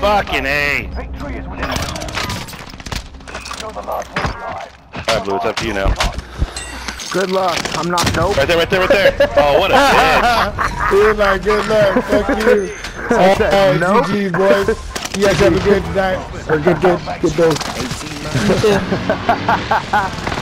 Fucking A. Victory is within Alright, Blue, it's up to you now. Good luck. I'm not nope. Right there, right there, right there. Oh, what a bitch. Oh good luck, good luck. Fuck you. Oh, said GG, boys. You guys have a good night. Or good, good, good day.